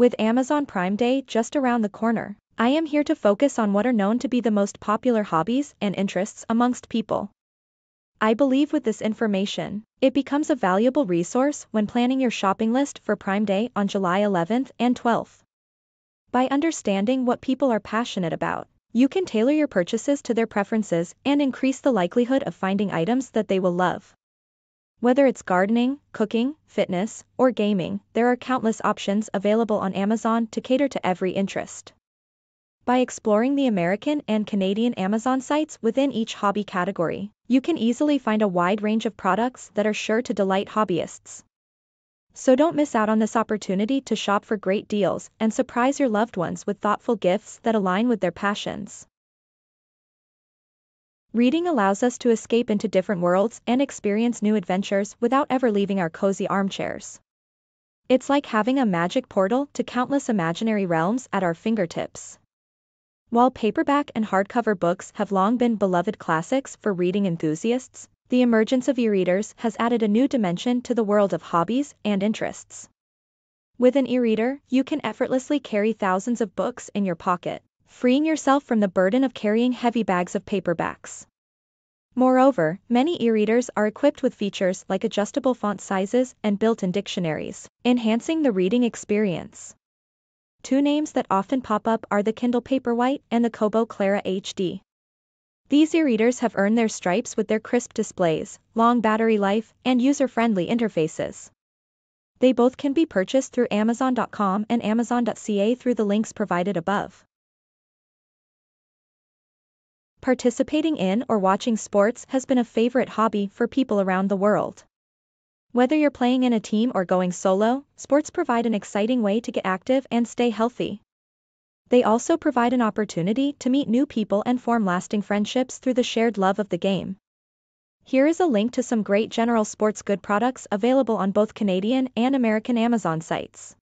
With Amazon Prime Day just around the corner, I am here to focus on what are known to be the most popular hobbies and interests amongst people. I believe with this information, it becomes a valuable resource when planning your shopping list for Prime Day on July 11th and 12th. By understanding what people are passionate about, you can tailor your purchases to their preferences and increase the likelihood of finding items that they will love. Whether it's gardening, cooking, fitness, or gaming, there are countless options available on Amazon to cater to every interest. By exploring the American and Canadian Amazon sites within each hobby category, you can easily find a wide range of products that are sure to delight hobbyists. So don't miss out on this opportunity to shop for great deals and surprise your loved ones with thoughtful gifts that align with their passions. Reading allows us to escape into different worlds and experience new adventures without ever leaving our cozy armchairs. It's like having a magic portal to countless imaginary realms at our fingertips. While paperback and hardcover books have long been beloved classics for reading enthusiasts, the emergence of e-readers has added a new dimension to the world of hobbies and interests. With an e-reader, you can effortlessly carry thousands of books in your pocket, freeing yourself from the burden of carrying heavy bags of paperbacks. Moreover, many e-readers are equipped with features like adjustable font sizes and built-in dictionaries, enhancing the reading experience. Two names that often pop up are the Kindle Paperwhite and the Kobo Clara HD. These e-readers have earned their stripes with their crisp displays, long battery life, and user-friendly interfaces. They both can be purchased through Amazon.com and Amazon.ca through the links provided above. Participating in or watching sports has been a favorite hobby for people around the world. Whether you're playing in a team or going solo, sports provide an exciting way to get active and stay healthy. They also provide an opportunity to meet new people and form lasting friendships through the shared love of the game. Here is a link to some great general sports good products available on both Canadian and American Amazon sites.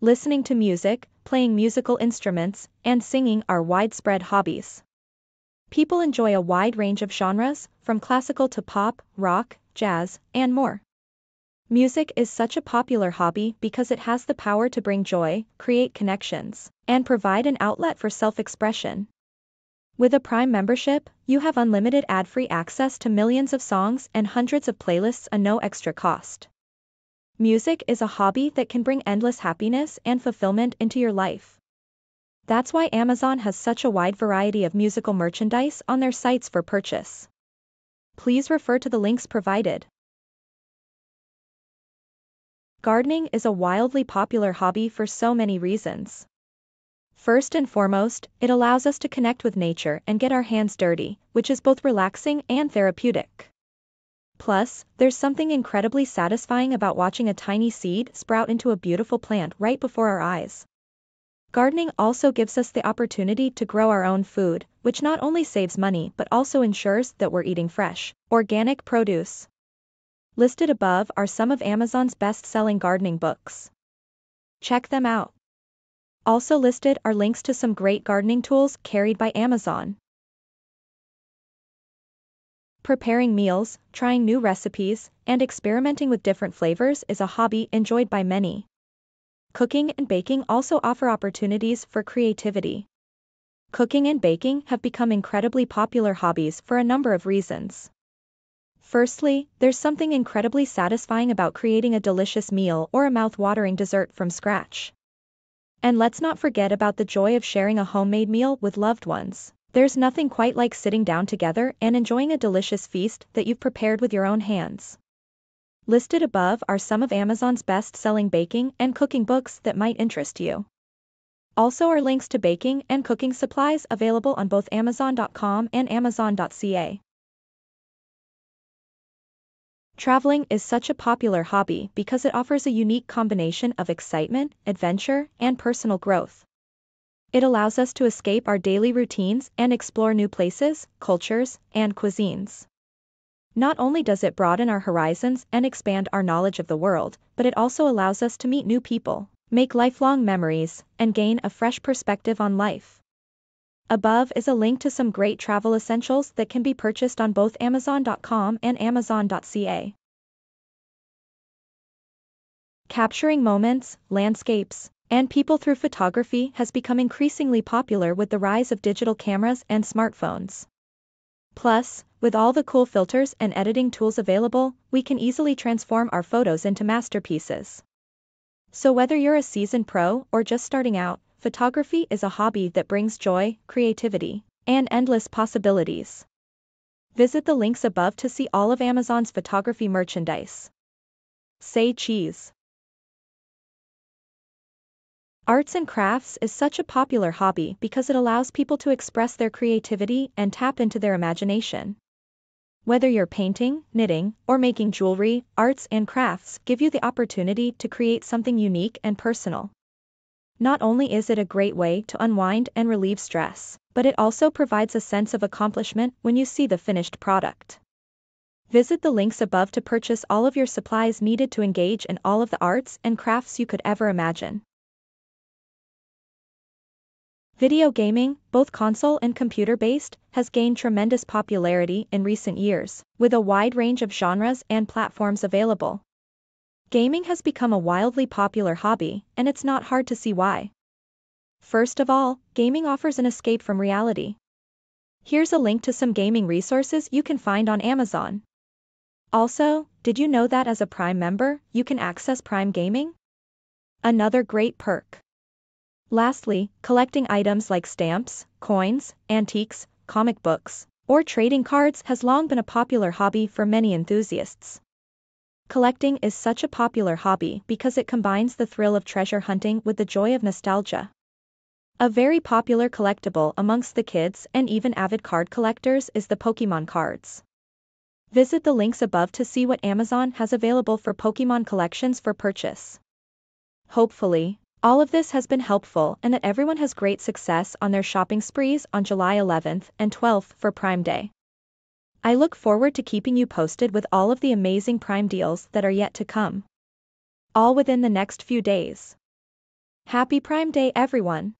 Listening to music, playing musical instruments, and singing are widespread hobbies. People enjoy a wide range of genres, from classical to pop, rock, jazz, and more. Music is such a popular hobby because it has the power to bring joy, create connections, and provide an outlet for self-expression. With a Prime membership, you have unlimited ad-free access to millions of songs and hundreds of playlists at no extra cost. Music is a hobby that can bring endless happiness and fulfillment into your life. That's why Amazon has such a wide variety of musical merchandise on their sites for purchase. Please refer to the links provided. Gardening is a wildly popular hobby for so many reasons. First and foremost, it allows us to connect with nature and get our hands dirty, which is both relaxing and therapeutic. Plus, there's something incredibly satisfying about watching a tiny seed sprout into a beautiful plant right before our eyes. Gardening also gives us the opportunity to grow our own food, which not only saves money but also ensures that we're eating fresh, organic produce. Listed above are some of Amazon's best-selling gardening books. Check them out. Also listed are links to some great gardening tools carried by Amazon. Preparing meals, trying new recipes, and experimenting with different flavors is a hobby enjoyed by many. Cooking and baking also offer opportunities for creativity. Cooking and baking have become incredibly popular hobbies for a number of reasons. Firstly, there's something incredibly satisfying about creating a delicious meal or a mouth-watering dessert from scratch. And let's not forget about the joy of sharing a homemade meal with loved ones. There's nothing quite like sitting down together and enjoying a delicious feast that you've prepared with your own hands. Listed above are some of Amazon's best-selling baking and cooking books that might interest you. Also are links to baking and cooking supplies available on both Amazon.com and Amazon.ca. Traveling is such a popular hobby because it offers a unique combination of excitement, adventure, and personal growth. It allows us to escape our daily routines and explore new places, cultures, and cuisines. Not only does it broaden our horizons and expand our knowledge of the world, but it also allows us to meet new people, make lifelong memories, and gain a fresh perspective on life. Above is a link to some great travel essentials that can be purchased on both Amazon.com and Amazon.ca. Capturing moments, landscapes, and people through photography has become increasingly popular with the rise of digital cameras and smartphones. Plus, with all the cool filters and editing tools available, we can easily transform our photos into masterpieces. So whether you're a seasoned pro or just starting out, photography is a hobby that brings joy, creativity, and endless possibilities. Visit the links above to see all of Amazon's photography merchandise. Say cheese. Arts and crafts is such a popular hobby because it allows people to express their creativity and tap into their imagination. Whether you're painting, knitting, or making jewelry, arts and crafts give you the opportunity to create something unique and personal. Not only is it a great way to unwind and relieve stress, but it also provides a sense of accomplishment when you see the finished product. Visit the links above to purchase all of your supplies needed to engage in all of the arts and crafts you could ever imagine. Video gaming, both console and computer-based, has gained tremendous popularity in recent years, with a wide range of genres and platforms available. Gaming has become a wildly popular hobby, and it's not hard to see why. First of all, gaming offers an escape from reality. Here's a link to some gaming resources you can find on Amazon. Also, did you know that as a Prime member, you can access Prime Gaming? Another great perk. Lastly, collecting items like stamps, coins, antiques, comic books, or trading cards has long been a popular hobby for many enthusiasts. Collecting is such a popular hobby because it combines the thrill of treasure hunting with the joy of nostalgia. A very popular collectible amongst the kids and even avid card collectors is the Pokemon cards. Visit the links above to see what Amazon has available for Pokemon collections for purchase. Hopefully, all of this has been helpful and that everyone has great success on their shopping sprees on July 11th and 12th for Prime Day. I look forward to keeping you posted with all of the amazing Prime deals that are yet to come. All within the next few days. Happy Prime Day everyone!